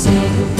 see.